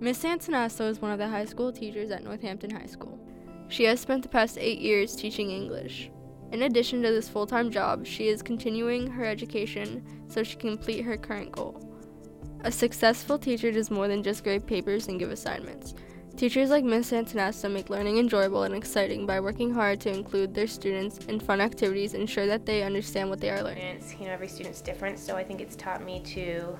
Miss Santonasso is one of the high school teachers at Northampton High School. She has spent the past eight years teaching English. In addition to this full time job, she is continuing her education so she can complete her current goal. A successful teacher does more than just grade papers and give assignments. Teachers like Miss Antanasto make learning enjoyable and exciting by working hard to include their students in fun activities and ensure that they understand what they are learning. You know, every student's different, so I think it's taught me to.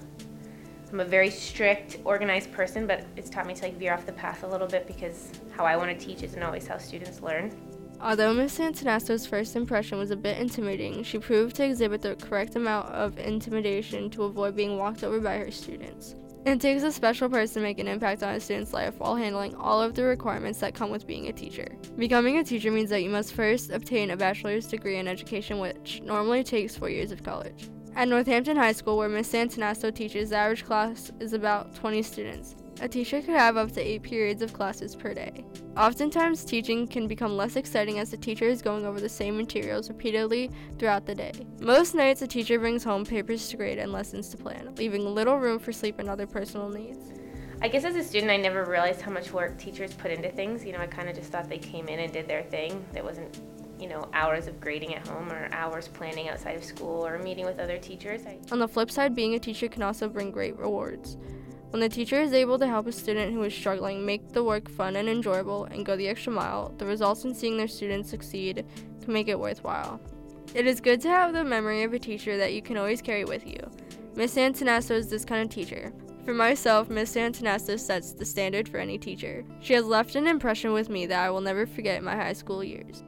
I'm a very strict, organized person, but it's taught me to like veer off the path a little bit because how I want to teach isn't always how students learn. Although Miss Antanasto's first impression was a bit intimidating, she proved to exhibit the correct amount of intimidation to avoid being walked over by her students. It takes a special person to make an impact on a student's life while handling all of the requirements that come with being a teacher. Becoming a teacher means that you must first obtain a bachelor's degree in education, which normally takes four years of college. At Northampton High School, where Miss Antanasto teaches, the average class is about 20 students. A teacher could have up to eight periods of classes per day. Oftentimes, teaching can become less exciting as the teacher is going over the same materials repeatedly throughout the day. Most nights, a teacher brings home papers to grade and lessons to plan, leaving little room for sleep and other personal needs. I guess as a student, I never realized how much work teachers put into things. You know, I kind of just thought they came in and did their thing. There wasn't, you know, hours of grading at home or hours planning outside of school or meeting with other teachers. I- On the flip side, being a teacher can also bring great rewards. When the teacher is able to help a student who is struggling make the work fun and enjoyable and go the extra mile, the results in seeing their students succeed can make it worthwhile. It is good to have the memory of a teacher that you can always carry with you. Miss Antanasto is this kind of teacher. For myself, Miss Antanasto sets the standard for any teacher. She has left an impression with me that I will never forget in my high school years.